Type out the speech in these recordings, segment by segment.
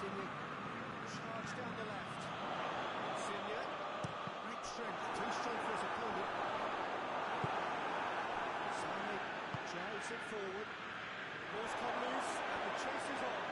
Sinya charged down the left. Sinya, great strength, too strong for his opponent. Suddenly, drives it forward. Ball's come loose, and the chase is on.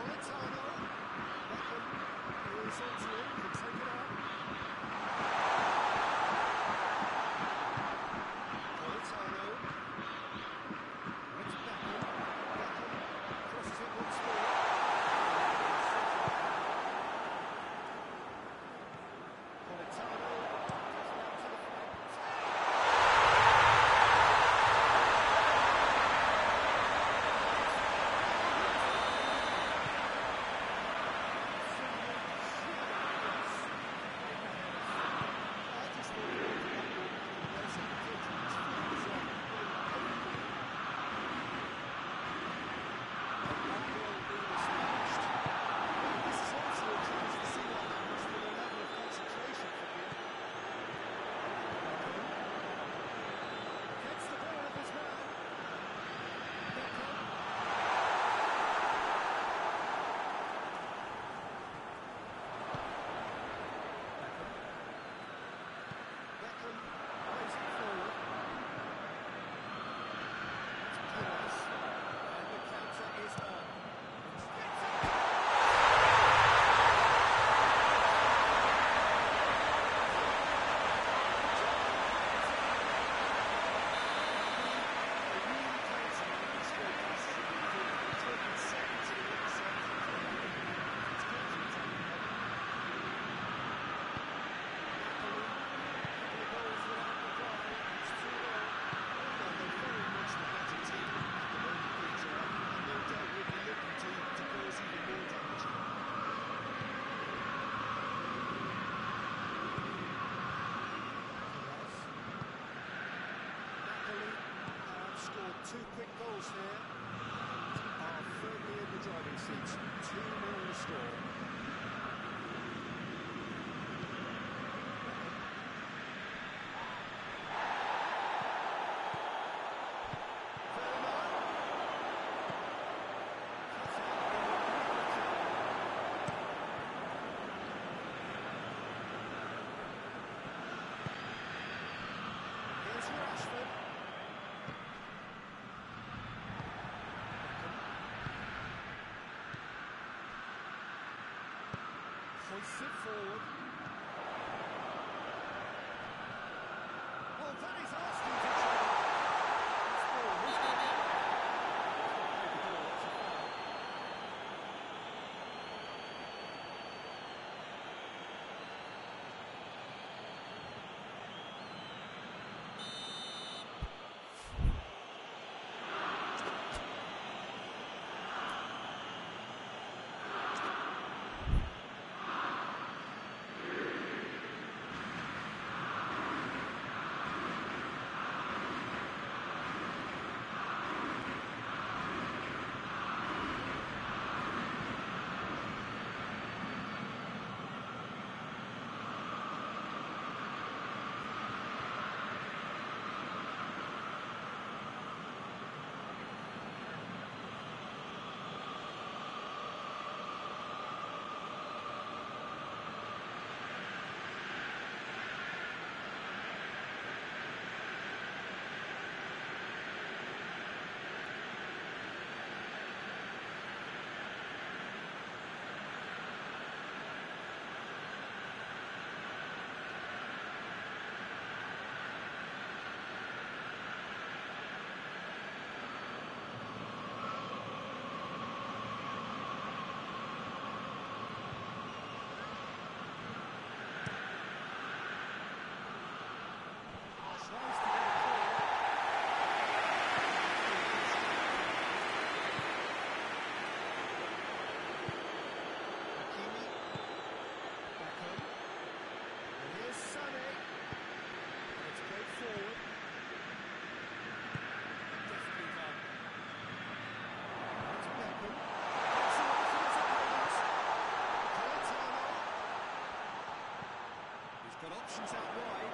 Politano scored two quick goals here. Are firmly in the driving seat, 2-0 the score. They sit forward. Well, that is options out wide.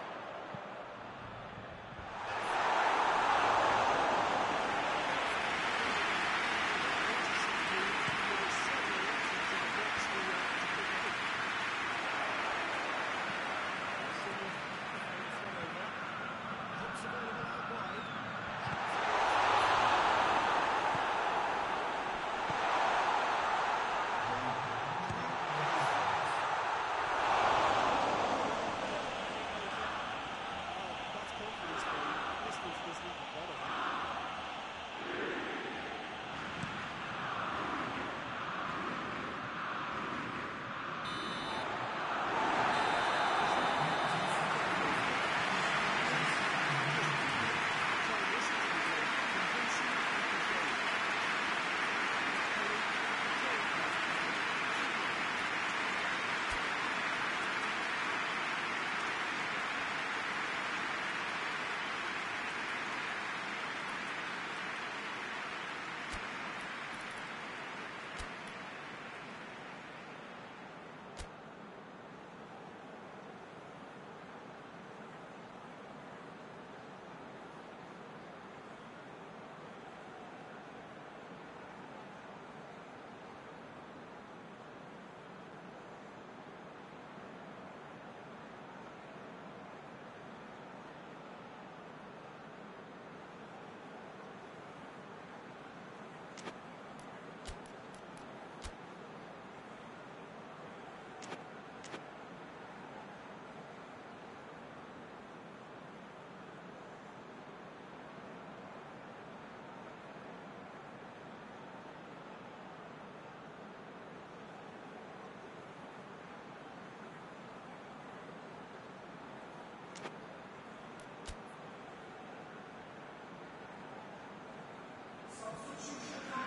שלך.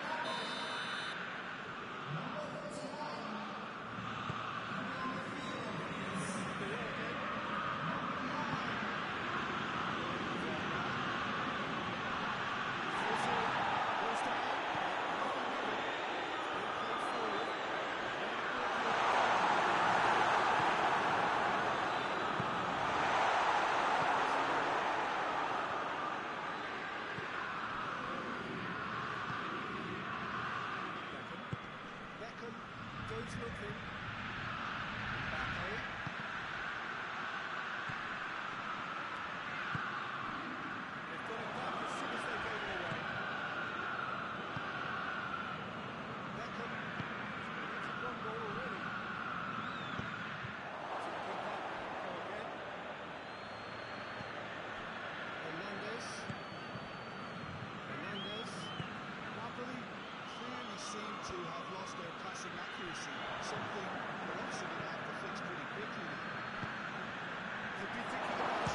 it's okay. to have lost their passing accuracy, something Robson would have to fix pretty quickly. Could be thinking about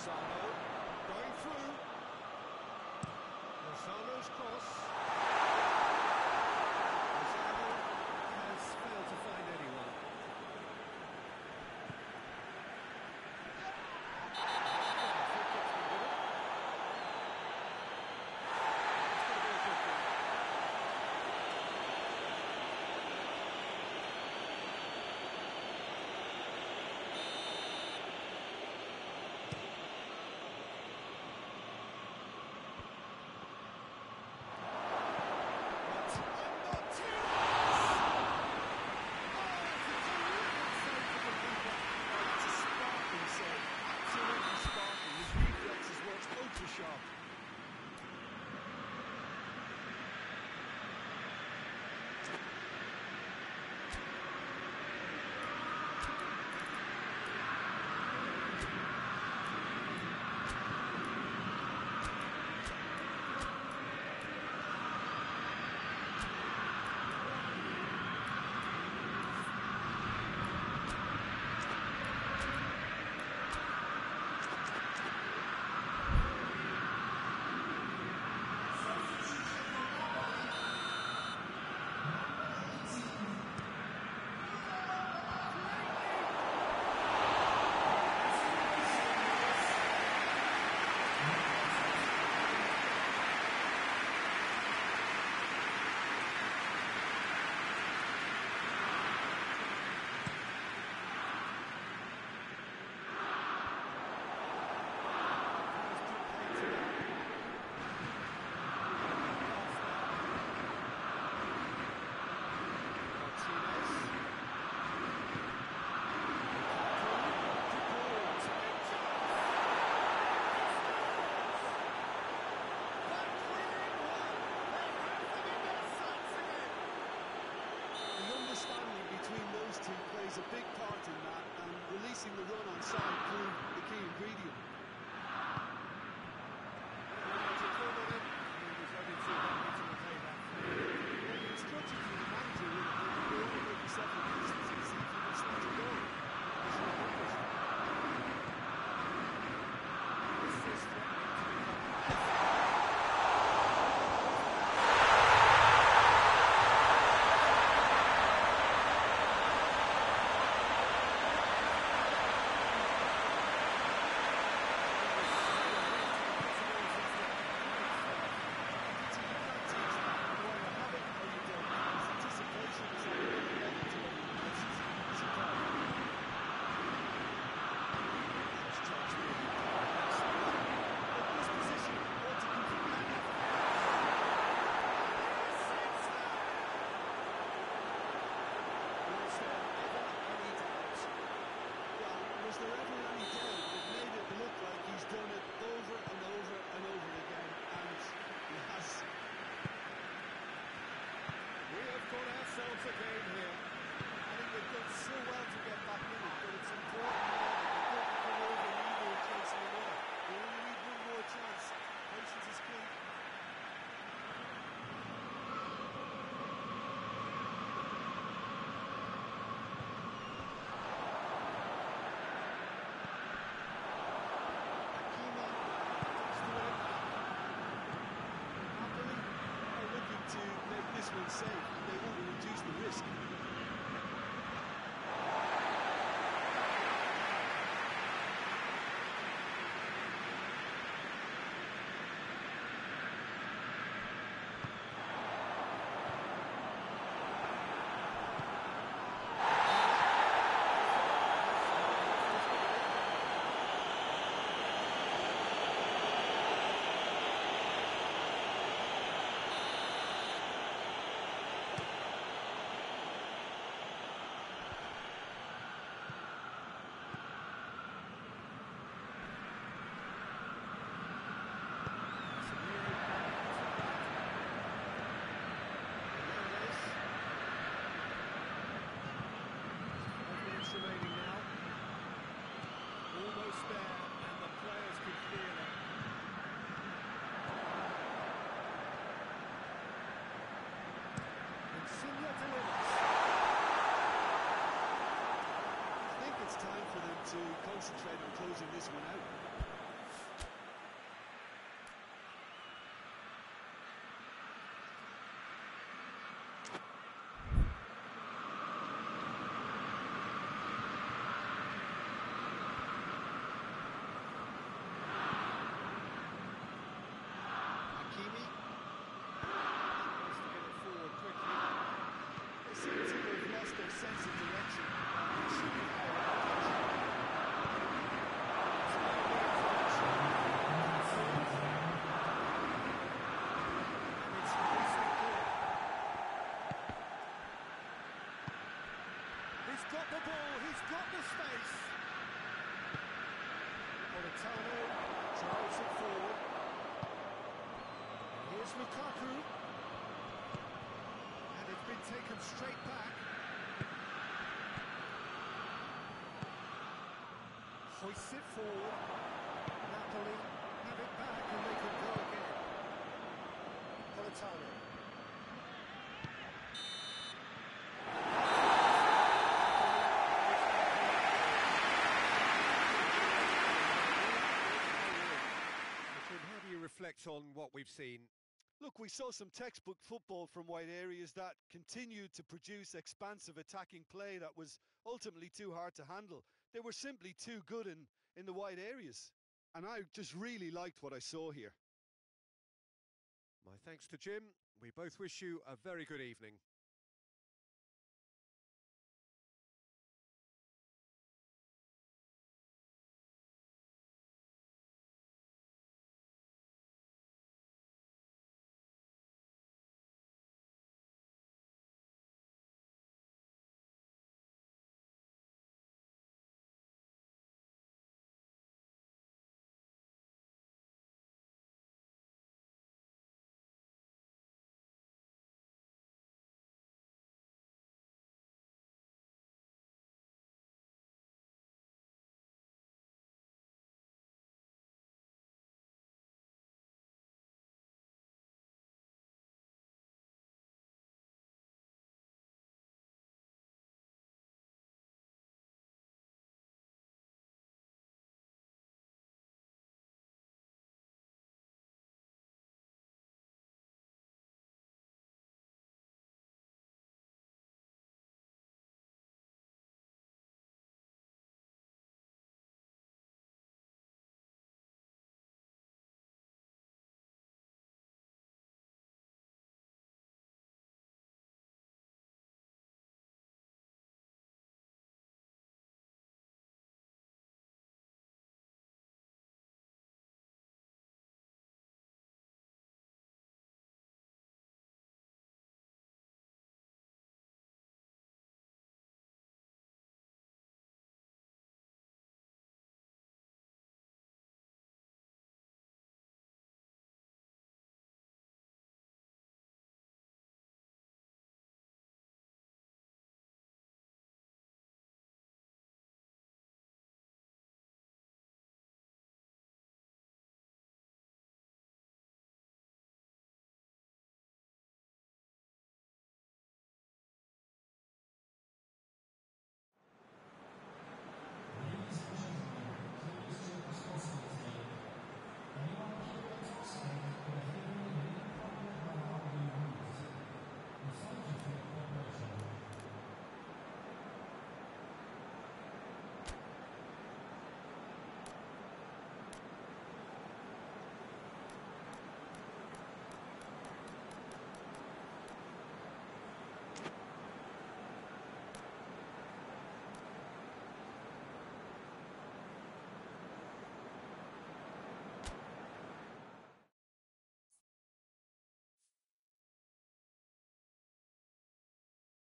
Lozano going through. Lozano's cross. Plays a big part in that, and releasing the run on side proved the key ingredient. Instructions from the manager would have been to go over the second distance and see if he could start a goal. This is accomplished. This is threatening to become Was there ever any doubt? It made it look like he's done it over and over and over again, and he has. We have got ourselves a game here. I think they've done so well to get back in it, but it's important now that they don't come over and either chasing another. They only need one more chance. Patience is key. The to make this one safe. They want to reduce the risk. It's time for them to concentrate on closing this one out. Space. Politano drives it forward. Here's Lukaku. And it's been taken straight back. Hoists it forward. Napoli have it back and they can go again. Politano. On what we've seen? Look, we saw some textbook football from wide areas that continued to produce expansive attacking play that was ultimately too hard to handle. They were simply too good in, in the wide areas. And I just really liked what I saw here. My thanks to Jim. We both wish you a very good evening.